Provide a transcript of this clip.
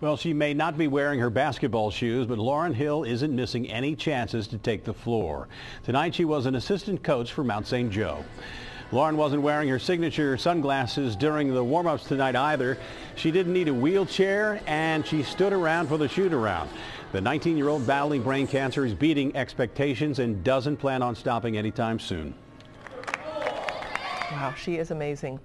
Well, she may not be wearing her basketball shoes, but Lauren Hill isn't missing any chances to take the floor. Tonight, she was an assistant coach for Mount St. Joe. Lauren wasn't wearing her signature sunglasses during the warm-ups tonight either. She didn't need a wheelchair, and she stood around for the shoot-around. The 19-year-old battling brain cancer is beating expectations and doesn't plan on stopping anytime soon. Wow, she is amazing.